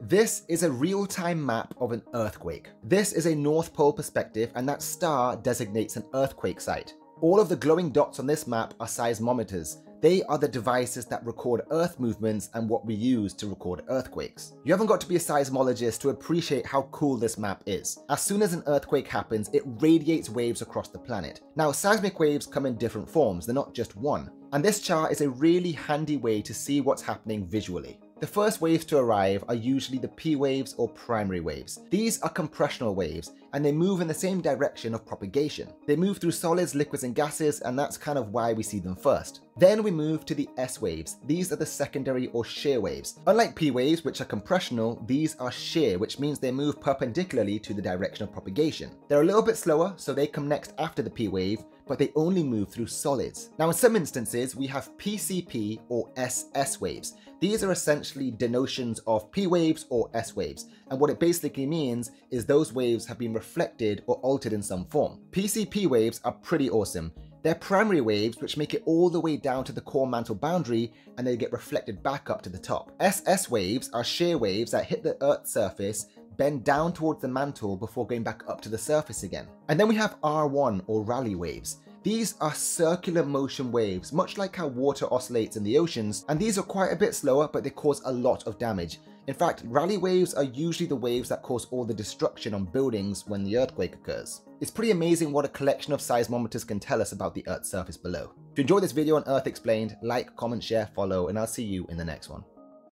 This is a real-time map of an earthquake. This is a North Pole perspective and that star designates an earthquake site. All of the glowing dots on this map are seismometers. They are the devices that record earth movements and what we use to record earthquakes. You haven't got to be a seismologist to appreciate how cool this map is. As soon as an earthquake happens, it radiates waves across the planet. Now, seismic waves come in different forms, they're not just one. And this chart is a really handy way to see what's happening visually. The first waves to arrive are usually the P waves or primary waves. These are compressional waves, and they move in the same direction of propagation. They move through solids, liquids, and gases, and that's kind of why we see them first. Then we move to the S waves. These are the secondary or shear waves. Unlike P waves, which are compressional, these are shear, which means they move perpendicularly to the direction of propagation. They're a little bit slower, so they come next after the P wave, but they only move through solids. Now in some instances, we have PCP or SS waves. These are essentially denotions of P waves or S waves, and what it basically means is those waves have been reflected or altered in some form. PCP waves are pretty awesome. They're primary waves which make it all the way down to the core mantle boundary and they get reflected back up to the top. SS waves are shear waves that hit the Earth's surface bend down towards the mantle before going back up to the surface again. And then we have R1 or Rayleigh waves. These are circular motion waves, much like how water oscillates in the oceans, and these are quite a bit slower, but they cause a lot of damage. In fact, Rayleigh waves are usually the waves that cause all the destruction on buildings when the earthquake occurs. It's pretty amazing what a collection of seismometers can tell us about the Earth's surface below. If you enjoyed this video on EarthXplained, like, comment, share, follow, and I'll see you in the next one.